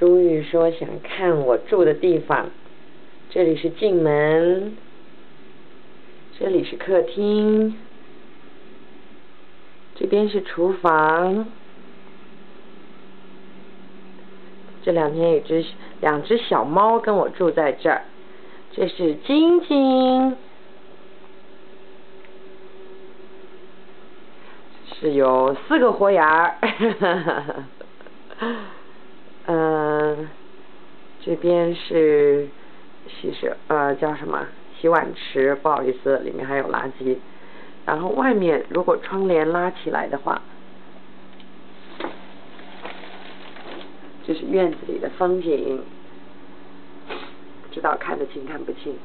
朱玉说想看我住的地方，这里是进门，这里是客厅，这边是厨房。这两天有只两只小猫跟我住在这儿，这是晶晶，是有四个活牙儿，嗯，这边是洗手呃叫什么洗碗池，不好意思，里面还有垃圾。然后外面如果窗帘拉起来的话。这是院子里的风景，不知道看得清看不清。